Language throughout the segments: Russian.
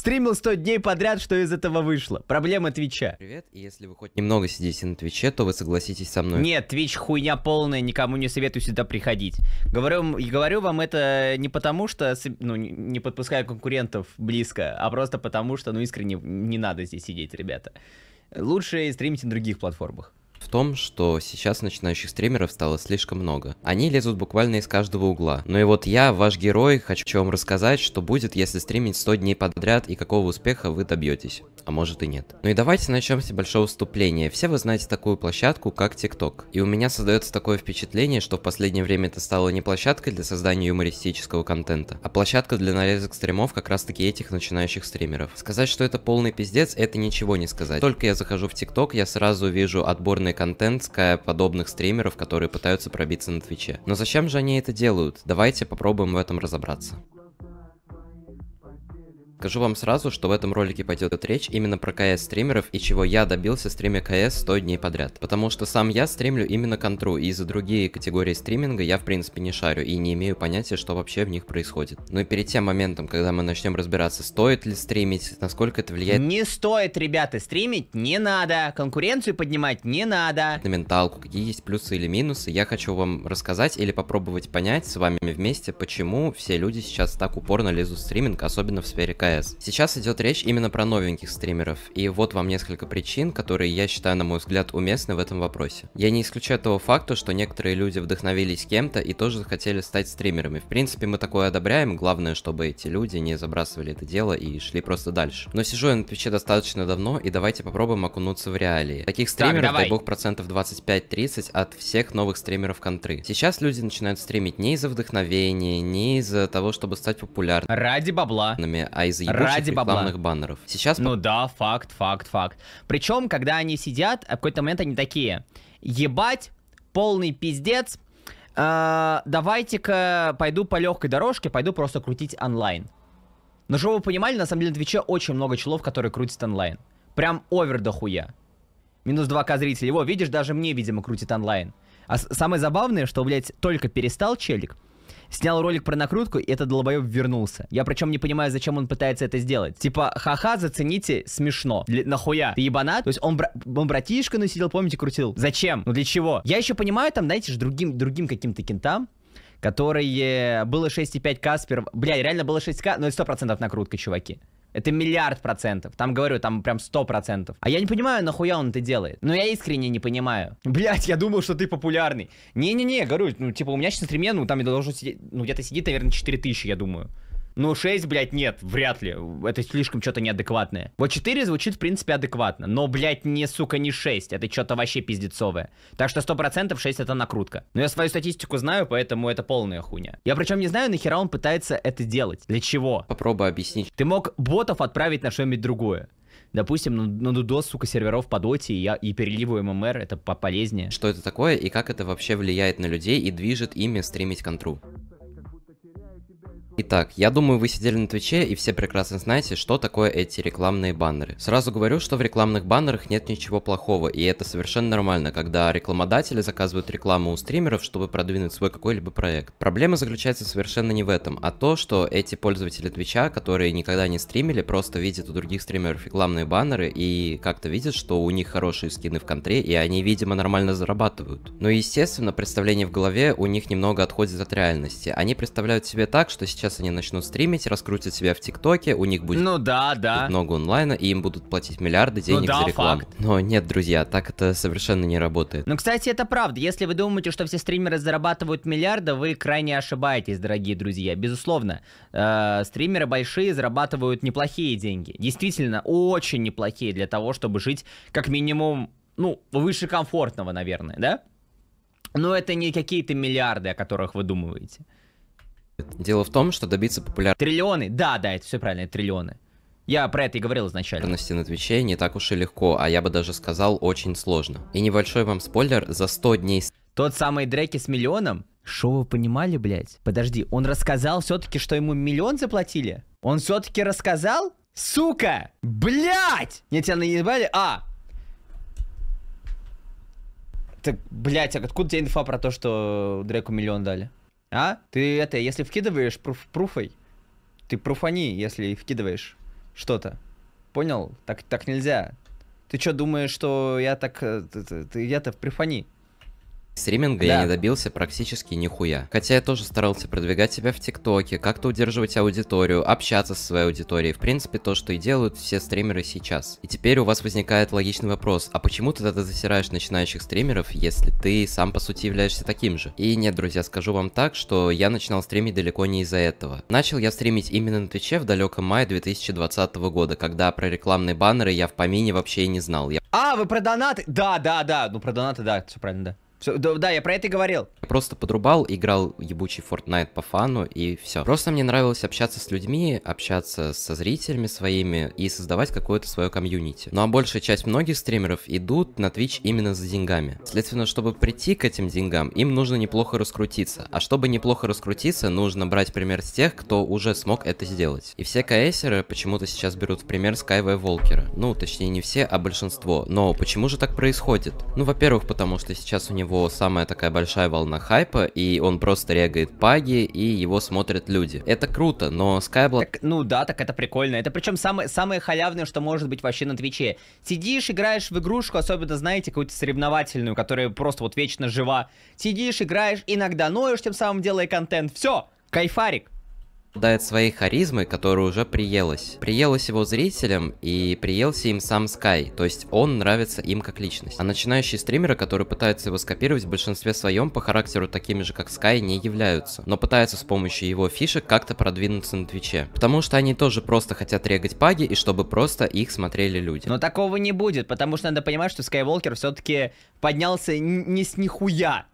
Стримил 100 дней подряд, что из этого вышло? Проблема Твича. Привет, и если вы хоть немного сидите на Твиче, то вы согласитесь со мной. Нет, Твич хуйня полная, никому не советую сюда приходить. Говорю, и говорю вам это не потому, что ну, не подпускаю конкурентов близко, а просто потому, что ну искренне не надо здесь сидеть, ребята. Лучше стримите на других платформах том, что сейчас начинающих стримеров стало слишком много. Они лезут буквально из каждого угла. Ну и вот я, ваш герой, хочу вам рассказать, что будет, если стримить 100 дней подряд и какого успеха вы добьетесь. А может и нет. Ну и давайте начнем с небольшого вступления. Все вы знаете такую площадку, как TikTok. И у меня создается такое впечатление, что в последнее время это стало не площадкой для создания юмористического контента, а площадка для нарезок стримов как раз таки этих начинающих стримеров. Сказать, что это полный пиздец, это ничего не сказать. Только я захожу в TikTok, я сразу вижу отборные контент с подобных стримеров, которые пытаются пробиться на Твиче. Но зачем же они это делают? Давайте попробуем в этом разобраться. Скажу вам сразу, что в этом ролике пойдет речь именно про КС стримеров и чего я добился стриме КС 100 дней подряд. Потому что сам я стримлю именно контру, и за другие категории стриминга я в принципе не шарю и не имею понятия, что вообще в них происходит. Ну и перед тем моментом, когда мы начнем разбираться, стоит ли стримить, насколько это влияет... Не стоит, ребята, стримить не надо, конкуренцию поднимать не надо. На менталку, какие есть плюсы или минусы, я хочу вам рассказать или попробовать понять с вами вместе, почему все люди сейчас так упорно лезут в стриминг, особенно в сфере КС. КС. Сейчас идет речь именно про новеньких стримеров, и вот вам несколько причин, которые я считаю, на мой взгляд, уместны в этом вопросе. Я не исключаю того факта, что некоторые люди вдохновились кем-то и тоже захотели стать стримерами. В принципе, мы такое одобряем, главное, чтобы эти люди не забрасывали это дело и шли просто дальше. Но сижу я на Твиче достаточно давно, и давайте попробуем окунуться в реалии. Таких стримеров, так, дай бог, процентов 25-30 от всех новых стримеров контры. Сейчас люди начинают стримить не из-за вдохновения, не из-за того, чтобы стать популярными. Ради бабла. А из-за Ради рекламных бабла. баннеров. Сейчас... Ну да, факт, факт, факт. Причем, когда они сидят, в какой-то момент они такие, ебать, полный пиздец, э, давайте-ка пойду по легкой дорожке, пойду просто крутить онлайн. Но чтобы вы понимали, на самом деле на Твиче очень много челов, которые крутят онлайн. Прям овер дохуя. Минус 2к зрителей. Его, видишь, даже мне, видимо, крутит онлайн. А самое забавное, что, блядь, только перестал челик, снял ролик про накрутку, и этот долбоеб вернулся. Я причем не понимаю, зачем он пытается это сделать. Типа, ха-ха, зацените, смешно. Для, нахуя? Ты ебанат? То есть он, бра он братишка, ну, помните, крутил. Зачем? Ну, для чего? Я еще понимаю, там, знаете, другим, другим каким-то кентам, которые было 6,5 Каспер. Бля, реально было 6к, но это 100% накрутка, чуваки. Это миллиард процентов. Там, говорю, там прям сто процентов. А я не понимаю, нахуя он это делает. Ну, я искренне не понимаю. Блять, я думал, что ты популярный. Не-не-не, говорю, ну, типа, у меня сейчас на стриме, ну, там я должен сидеть, ну, где-то сидит, наверное, 4000, я думаю. Ну, 6, блядь, нет, вряд ли. Это слишком что-то неадекватное. Вот 4 звучит, в принципе, адекватно. Но, блядь, не, сука, не 6. Это что-то вообще пиздецовое. Так что 100% 6 это накрутка. Но я свою статистику знаю, поэтому это полная хуйня. Я причем не знаю, нахера он пытается это делать. Для чего? Попробуй объяснить. Ты мог ботов отправить на что-нибудь другое допустим, на, на дудос, сука, серверов по доте и, я, и переливу ММР, это полезнее. Что это такое и как это вообще влияет на людей и движет ими стримить контру? Итак, я думаю, вы сидели на Твиче и все прекрасно знаете, что такое эти рекламные баннеры. Сразу говорю, что в рекламных баннерах нет ничего плохого, и это совершенно нормально, когда рекламодатели заказывают рекламу у стримеров, чтобы продвинуть свой какой-либо проект. Проблема заключается совершенно не в этом, а то, что эти пользователи Твича, которые никогда не стримили, просто видят у других стримеров рекламные баннеры и как-то видят, что у них хорошие скины в контре, и они, видимо, нормально зарабатывают. Но, естественно, представление в голове у них немного отходит от реальности. Они представляют себе так, что сейчас сейчас они начнут стримить, раскрутят себя в ТикТоке, у них будет ну, да, да. много онлайна, и им будут платить миллиарды денег ну, да, за рекламу. Факт. Но нет, друзья, так это совершенно не работает. Ну, кстати, это правда. Если вы думаете, что все стримеры зарабатывают миллиарды, вы крайне ошибаетесь, дорогие друзья. Безусловно, э, стримеры большие зарабатывают неплохие деньги. Действительно, очень неплохие для того, чтобы жить как минимум, ну, выше комфортного, наверное, да? Но это не какие-то миллиарды, о которых вы думаете. Дело в том, что добиться популярности... Триллионы? Да, да, это все правильно, триллионы. Я про это и говорил изначально. на Твиче не так уж и легко, а я бы даже сказал, очень сложно. И небольшой вам спойлер, за 100 дней... Тот самый Дреки с миллионом? Шо вы понимали, блядь? Подожди, он рассказал все-таки, что ему миллион заплатили? Он все-таки рассказал? Сука! Блядь! Не тебя наебали? А! Так, блядь, а откуда тебе инфа про то, что Дреку миллион дали? А? Ты это, если вкидываешь пруф, пруфой, ты пруфани, если вкидываешь. что-то. Понял? Так, так нельзя. Ты что, думаешь, что я так... э, Я-то в прифани? Стриминга Да. я не добился практически нихуя. Хотя я тоже старался продвигать себя в ТикТоке, как-то удерживать аудиторию, общаться со своей аудиторией. В принципе, то, что и делают все стримеры сейчас. И теперь у вас возникает логичный вопрос, а почему тогда ты засираешь начинающих стримеров, если ты сам по сути являешься таким же? И нет, друзья, скажу вам так, что я начинал стримить далеко не из-за этого. Начал я стримить именно на Твиче в далеком мае 2020 года, когда про рекламные баннеры я в помине вообще и не знал. Я А, вы про донаты? Да, да, да. Ну, про донаты, да, все правильно, да. Да, я про это и говорил. просто подрубал, играл ебучий Fortnite по фану и все. Просто мне нравилось общаться с людьми, общаться со зрителями своими и создавать какое-то свое комьюнити. Ну а большая часть многих стримеров идут на Twitch именно за деньгами. Следственно, чтобы прийти к этим деньгам, им нужно неплохо раскрутиться. А чтобы неплохо раскрутиться, нужно брать пример с тех, кто уже смог это сделать. И все КСеры почему-то сейчас берут в пример Skyway Волкера. Ну, точнее не все, а большинство. Но почему же так происходит? Ну, во-первых, потому что сейчас у него самая такая большая волна хайпа, и он просто регает паги, и его смотрят люди. Это круто, но Skyblock Так, ну да, так это прикольно. Это причем самое, самое халявное, что может быть вообще на Твиче. Сидишь, играешь в игрушку, особенно, знаете, какую-то соревновательную, которая просто вот вечно жива. Сидишь, играешь, иногда ноешь, тем самым делая контент. Все, кайфарик. Обладает своей харизмой, которая уже приелась. Приелась его зрителям и приелся им сам Скай, то есть он нравится им как личность. А начинающие стримеры, которые пытаются его скопировать, в большинстве своем по характеру такими же, как Скай, не являются, но пытаются с помощью его фишек как-то продвинуться на Твиче. Потому что они тоже просто хотят регать паги и чтобы просто их смотрели люди. Но такого не будет, потому что надо понимать, что Скайволкер все-таки поднялся не с нихуя.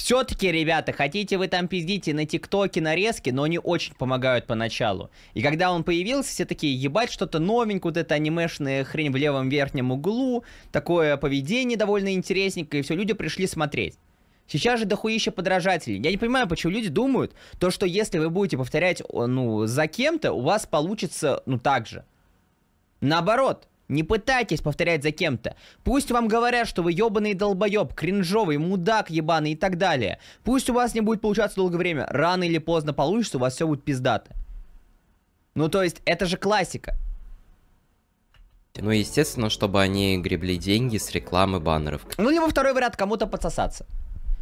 Все-таки, ребята, хотите вы там пиздите на ТикТоке нарезки, но они очень помогают поначалу. И когда он появился, все такие, ебать, что-то новенькое, вот эта анимешная хрень в левом верхнем углу, такое поведение довольно интересненькое, и все, люди пришли смотреть. Сейчас же дохуища подражателей. Я не понимаю, почему люди думают, то, что если вы будете повторять, ну, за кем-то, у вас получится, ну, так же. Наоборот, не пытайтесь повторять за кем-то. Пусть вам говорят, что вы ебаный долбоеб, кринжовый, мудак ебаный и так далее. Пусть у вас не будет получаться долгое время. Рано или поздно получится, у вас все будет пиздато. Ну, то есть, это же классика. Ну, естественно, чтобы они гребли деньги с рекламы баннеров. Ну, либо второй вариант, кому-то подсосаться.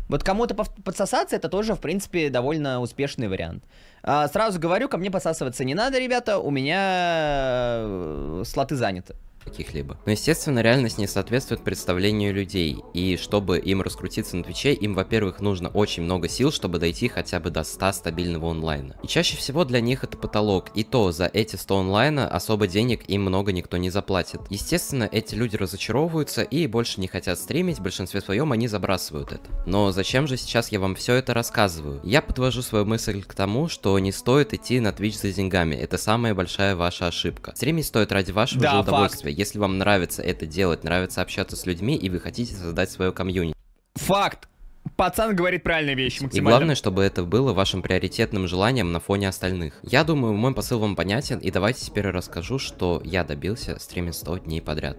Вот кому-то подсосаться, это тоже, в принципе, довольно успешный вариант. А, сразу говорю, ко мне подсасываться не надо, ребята, у меня э, слоты заняты. Каких-либо. Но, естественно, реальность не соответствует представлению людей, и чтобы им раскрутиться на Твиче, им, во-первых, нужно очень много сил, чтобы дойти хотя бы до 100 стабильного онлайна. И чаще всего для них это потолок, и то за эти 100 онлайна особо денег им много никто не заплатит. Естественно, эти люди разочаровываются и больше не хотят стримить, в большинстве своем они забрасывают это. Но зачем же сейчас я вам все это рассказываю? Я подвожу свою мысль к тому, что не стоит идти на Twitch за деньгами, это самая большая ваша ошибка. Стримить стоит ради вашего Да, же факт. Удовольствия, если вам нравится это делать, нравится общаться с людьми, и вы хотите создать свое комьюнити. Факт. Пацан говорит правильные вещи И максимально. главное, чтобы это было вашим приоритетным желанием на фоне остальных. Я думаю, мой посыл вам понятен, и давайте теперь расскажу, что я добился стримить 100 дней подряд.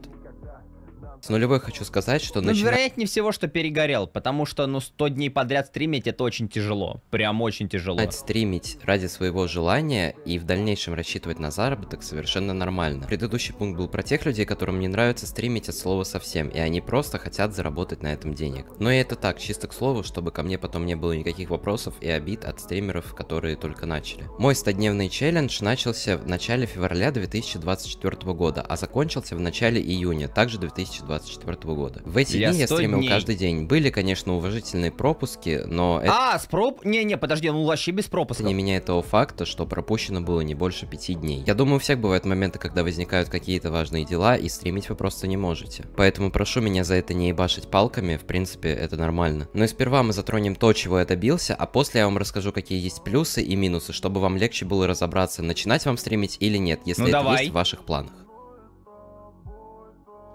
С нулевой хочу сказать, что Ну, начиная вероятнее всего, что перегорел, потому что, ну, 100 дней подряд стримить это очень тяжело. Прям очень тяжело. Стримить ради своего желания и в дальнейшем рассчитывать на заработок совершенно нормально. Предыдущий пункт был про тех людей, которым не нравится стримить от слова совсем, и они просто хотят заработать на этом денег. Но и это так, чисто к слову, чтобы ко мне потом не было никаких вопросов и обид от стримеров, которые только начали. Мой 100-дневный челлендж начался в начале февраля 2024 года, а закончился в начале июня, также 2024 года. В эти Я дни я 100 стримил дней. каждый день. Были, конечно, уважительные пропуски, но это А, с проп... Не-не, подожди, ну вообще без пропуска. не меняет того факта, что пропущено было не больше пяти дней. Я думаю, у всех бывают моменты, когда возникают какие-то важные дела, и стримить вы просто не можете. Поэтому прошу меня за это не ебашить палками, в принципе, это нормально. Но и сперва мы затронем то, чего я добился, а после я вам расскажу, какие есть плюсы и минусы, чтобы вам легче было разобраться, начинать вам стримить или нет, если Ну, это давай. есть в ваших планах.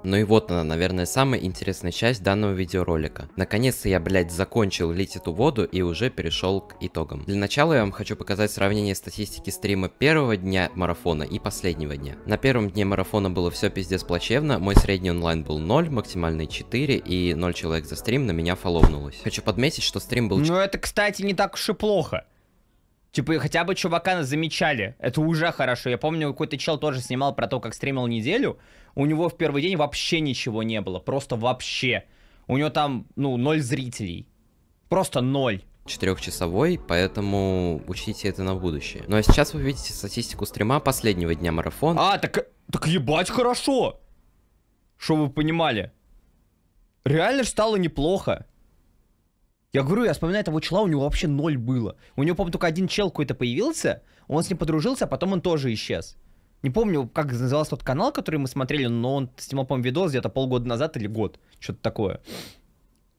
Ну и вот она, наверное, самая интересная часть данного видеоролика. Наконец-то я, блядь, закончил лить эту воду и уже перешел к итогам. Для начала я вам хочу показать сравнение статистики стрима первого дня марафона и последнего дня. На первом дне марафона было все пиздец плачевно, мой средний онлайн был 0, максимальный 4 и 0 человек за стрим на меня фоловнулось. Хочу подметить, что стрим был Ну это, кстати, не так уж и плохо. Типа, хотя бы чувака замечали. Это уже хорошо. Я помню, какой-то чел тоже снимал про то, как стримил неделю. У него в первый день вообще ничего не было. Просто вообще. У него там, ну, ноль зрителей. Просто ноль. Четырехчасовой, поэтому учтите это на будущее. Ну а сейчас вы видите статистику стрима последнего дня марафона. А, так, так ебать хорошо. Что вы понимали? Реально же стало неплохо. Я говорю, я вспоминаю этого чела, у него вообще ноль было. У него, помню, только один чел какой-то появился, он с ним подружился, а потом он тоже исчез. Не помню, как назывался тот канал, который мы смотрели, но он снимал, по-моему, видос где-то полгода назад или год. Что-то такое.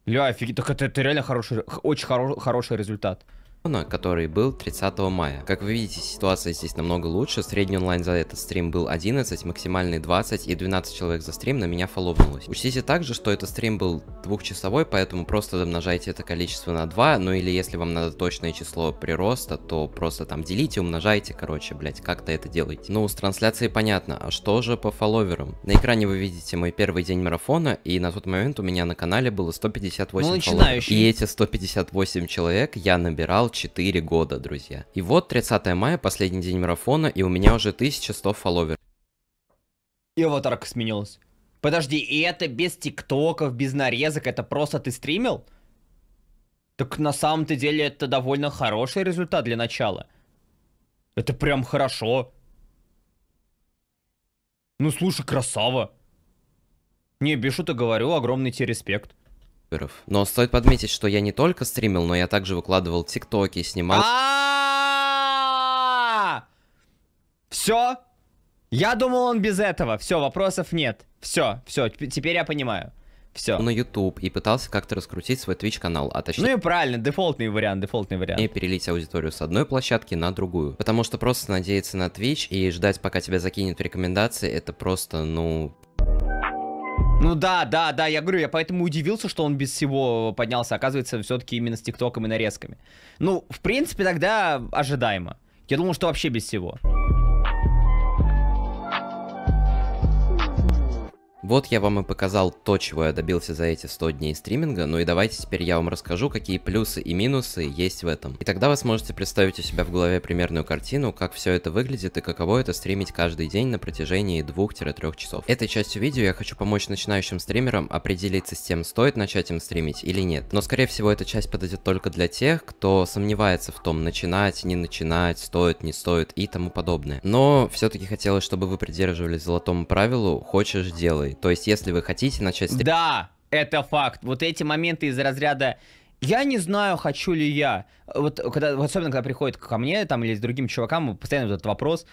Ля, офигеть, так это, это реально хороший, очень хоро хороший результат который был 30 мая. Как вы видите, ситуация здесь намного лучше. Средний онлайн за этот стрим был 11, максимальный 20 и 12 человек за стрим на меня фолловнулось. Учтите также, что этот стрим был двухчасовой, поэтому просто умножайте это количество на 2, ну или если вам надо точное число прироста, то просто там делите, умножайте, короче, блять, как-то это делайте. Ну, с трансляцией понятно, а что же по фолловерам? На экране вы видите мой первый день марафона, и на тот момент у меня на канале было 158 ну, фолловеров. И эти 158 человек я набирал 4 года, друзья. И вот 30 мая, последний день марафона, и у меня уже 1100 фолловеров. И аватарка сменилась. Подожди, и это без тиктоков, без нарезок, это просто ты стримил? Так на самом-то деле это довольно хороший результат для начала. Это прям хорошо. Ну слушай, красава. Не, без шуток говорю, огромный тебе респект. Но стоит подметить, что я не только стримил, но я также выкладывал тиктоки, снимал... Все? Я думал, он без этого. Все, вопросов нет. Все, все, теперь я понимаю. Все. На YouTube и пытался как-то раскрутить свой Twitch канал, а точнее... Ну и правильно, дефолтный вариант, дефолтный вариант. И перелить аудиторию с одной площадки на другую. Потому что просто надеяться на Twitch и ждать, пока тебя закинет в рекомендации, это просто, ну, ну да, да, да, я говорю, я поэтому удивился, что он без всего поднялся. Оказывается, все-таки именно с ТикТоком и нарезками. Ну, в принципе, тогда ожидаемо. Я думал, что вообще без всего. Вот я вам и показал то, чего я добился за эти 100 дней стриминга, ну и давайте теперь я вам расскажу, какие плюсы и минусы есть в этом. И тогда вы сможете представить у себя в голове примерную картину, как все это выглядит и каково это стримить каждый день на протяжении 2-3 часов. Этой частью видео я хочу помочь начинающим стримерам определиться с тем, стоит начать им стримить или нет. Но скорее всего эта часть подойдет только для тех, кто сомневается в том, начинать, не начинать, стоит, не стоит и тому подобное. Но все-таки хотелось, чтобы вы придерживались золотому правилу «хочешь делай». То есть, если вы хотите начать стрим... Да, это факт. Вот эти моменты из разряда я не знаю, хочу ли я. Вот когда, особенно когда приходит ко мне там или с другим чувакам, постоянно этот вопрос.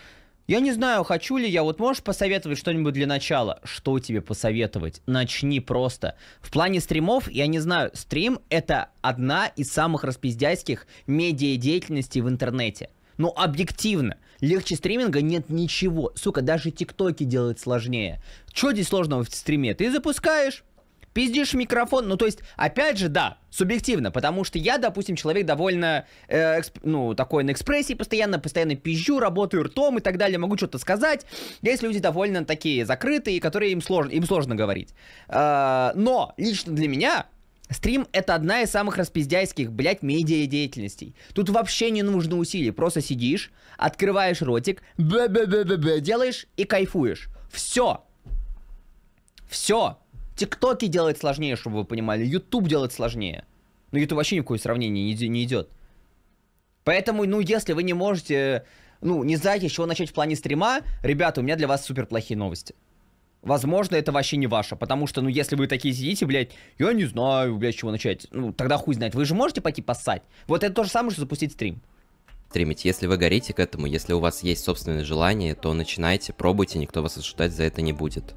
Я не знаю, хочу ли я. Вот можешь посоветовать что-нибудь для начала? Что тебе посоветовать? Начни просто. В плане стримов, я не знаю, стрим это одна из самых распиздяйских медиа-деятельностей в интернете. Ну, объективно. Легче стриминга нет ничего. Сука, даже тиктоки делают сложнее. Что здесь сложного в стриме? Ты запускаешь, пиздишь микрофон, ну то есть, опять же, да, субъективно, потому что я, допустим, человек довольно, э, эксп, ну, такой на экспрессии постоянно, постоянно пизжу, работаю ртом и так далее, могу что-то сказать. Есть люди довольно такие закрытые, которые им сложно, им сложно говорить. Э, но лично для меня Стрим — это одна из самых распиздяйских, блядь, медиа деятельностей. Тут вообще не нужно усилий, просто сидишь, открываешь ротик, б -б -б -б -б, делаешь и кайфуешь. Все. Все. Тиктоки делать сложнее, чтобы вы понимали, Ютуб делать сложнее. Но Ютуб вообще никакое сравнение не, не идет. Поэтому, ну, если вы не можете, ну, не знаете, с чего начать в плане стрима, ребята, у меня для вас супер плохие новости возможно, это вообще не ваше. Потому что, ну, если вы такие сидите, блядь, я не знаю, блядь, с чего начать. Ну, тогда хуй знает. Вы же можете пойти поссать. Вот это то же самое, что запустить стрим. Стримить. Если вы горите к этому, если у вас есть собственное желание, то начинайте, пробуйте, никто вас осуждать за это не будет.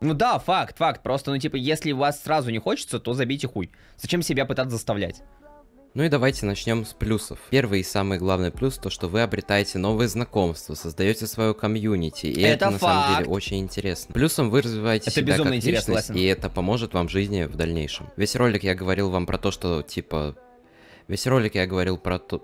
Ну да, факт, факт. Просто, ну, типа, если у вас сразу не хочется, то забейте хуй. Зачем себя пытаться заставлять? Ну и давайте начнем с плюсов. Первый и самый главный плюс то, что вы обретаете новые знакомства, создаете свою комьюнити, и это, это на самом деле очень интересно. Плюсом вы развиваете это себя как личность, и это поможет вам в жизни в дальнейшем. Весь ролик я говорил вам про то, что типа... Весь ролик я говорил про то...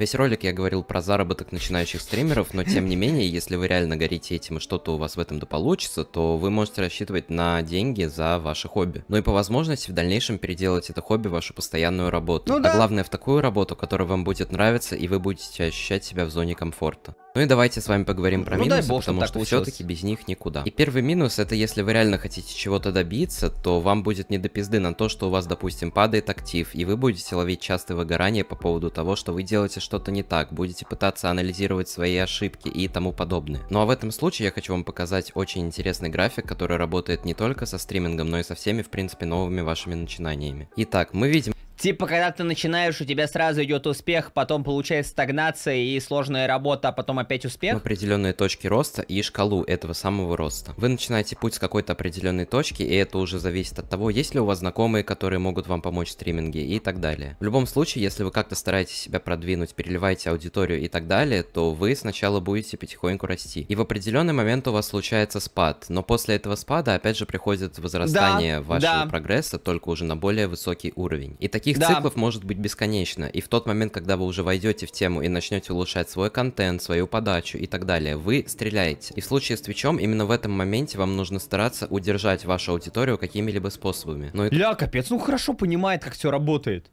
Весь ролик я говорил про заработок начинающих стримеров, но тем не менее, если вы реально горите этим и что-то у вас в этом да получится, то вы можете рассчитывать на деньги за ваше хобби. Ну и по возможности в дальнейшем переделать это хобби в вашу постоянную работу. Ну а да. главное в такую работу, которая вам будет нравиться, и вы будете ощущать себя в зоне комфорта. Ну и давайте с вами поговорим про Ну дай минусы, бог, потому что все-таки без них никуда. И первый минус это если вы реально хотите чего-то добиться, то вам будет не до пизды на то, что у вас, допустим, падает актив, и вы будете ловить частые выгорания по поводу того, что вы делаете что-то не так, будете пытаться анализировать свои ошибки и тому подобное. Ну а в этом случае я хочу вам показать очень интересный график, который работает не только со стримингом, но и со всеми, в принципе, новыми вашими начинаниями. Итак, мы видим Типа, когда ты начинаешь, у тебя сразу идет успех, потом получается стагнация и сложная работа, а потом опять успех. определенные точки роста и шкалу этого самого роста. Вы начинаете путь с какой-то определенной точки, и это уже зависит от того, есть ли у вас знакомые, которые могут вам помочь в стриминге и так далее. В любом случае, если вы как-то стараетесь себя продвинуть, переливаете аудиторию и так далее, то вы сначала будете потихоньку расти. И в определенный момент у вас случается спад, но после этого спада опять же приходит возрастание Да, вашего да. прогресса, только уже на более высокий уровень. И таких Да. циклов может быть бесконечно. И в тот момент, когда вы уже войдете в тему и начнете улучшать свой контент, свою подачу и так далее, вы стреляете. И в случае с Твичом именно в этом моменте вам нужно стараться удержать вашу аудиторию какими-либо способами. Но и Ля, капец, ну хорошо понимает, как все работает.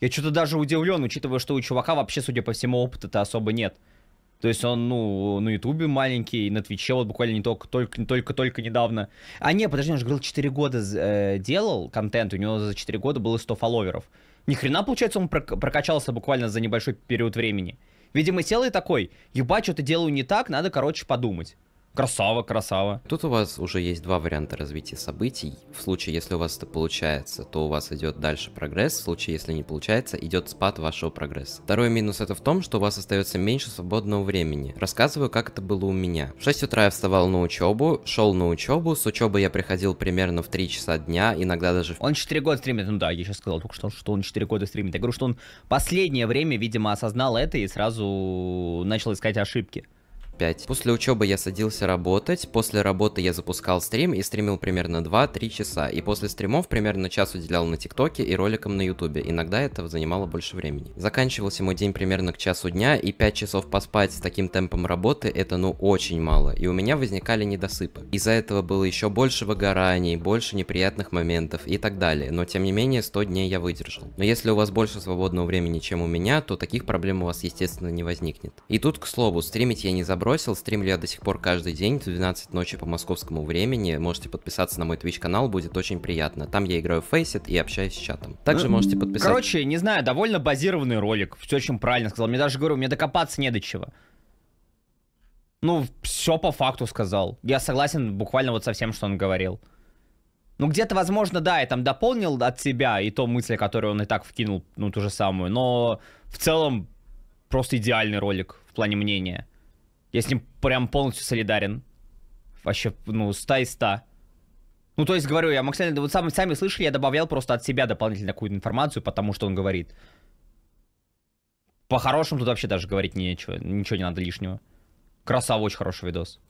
Я что-то даже удивлен, учитывая, что у чувака вообще, судя по всему, опыта-то особо нет. То есть он, ну, на Ютубе маленький, на Твиче вот буквально не только, только, только, только недавно. А не, подожди, он же говорил, 4 года э, делал контент, у него за 4 года было 100 фолловеров. Ни хрена, получается, он прок- прокачался буквально за небольшой период времени. Видимо, сел и такой, ебать, что-то делаю не так, надо, короче, подумать. Красава, красава. Тут у вас уже есть два варианта развития событий. В случае, если у вас это получается, то у вас идет дальше прогресс. В случае, если не получается, идет спад вашего прогресса. Второй минус это в том, что у вас остается меньше свободного времени. Рассказываю, как это было у меня. В 6 утра я вставал на учебу, шел на учебу. С учебы я приходил примерно в 3 часа дня, иногда даже в Он 4 года стримит, ну да, я сейчас сказал только что, что он 4 года стримит. Я говорю, что он последнее время, видимо, осознал это и сразу начал искать ошибки. 5. После учебы я садился работать, после работы я запускал стрим и стримил примерно 2-3 часа, и после стримов примерно час уделял на ТикТоке и роликам на Ютубе, иногда это занимало больше времени. Заканчивался мой день примерно к часу дня, и 5 часов поспать с таким темпом работы это ну очень мало, и у меня возникали недосыпы. Из-за этого было еще больше выгораний, больше неприятных моментов и так далее, но тем не менее 100 дней я выдержал. Но если у вас больше свободного времени, чем у меня, то таких проблем у вас естественно не возникнет. И тут, к слову, стримить я не забросил, стримлю я до сих пор каждый день в 12 ночи по московскому времени. Можете подписаться на мой Twitch канал, будет очень приятно. Там я играю в Faceit и общаюсь с чатом. Также Ну, можете подписаться. Короче, не знаю, довольно базированный ролик. Все очень правильно сказал. Мне даже говорю, мне докопаться не до чего. Ну, все по факту сказал. Я согласен буквально вот со всем, что он говорил. Ну, где-то, возможно, да, я там дополнил от себя и то мысли, которые он и так вкинул, ну, ту же самую. Но в целом просто идеальный ролик в плане мнения. Я с ним прям полностью солидарен. Вообще, ну, 100 из 100. Ну, то есть, говорю, я максимально... Вот сами, сами слышали, я добавлял просто от себя дополнительно какую-то информацию, потому что он говорит. По-хорошему тут вообще даже говорить нечего. Ничего не надо лишнего. Красава, очень хороший видос.